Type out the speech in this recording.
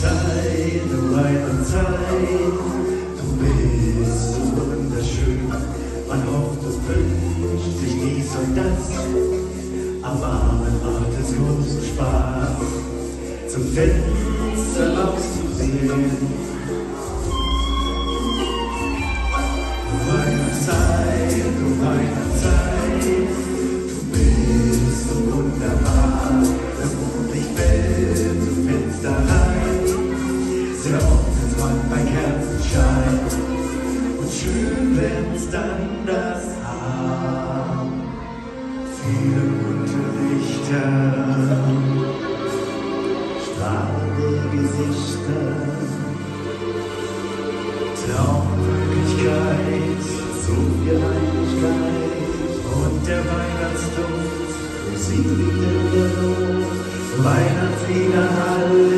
Zeit, Weihnachtszeit, du bist so wunderschön. Man hofft und wünscht dies und das, am Abend macht es großen Spaß, zum Fenster auszusehen. Weihnachtszeit, du Weihnachtszeit. Wenn's dann das Haar, viele bunte Lichter, strahlende Gesichter. Traumwirklichkeit, so und der Weihnachtsduft, Musik in der Luft, Weihnachtslieder hallen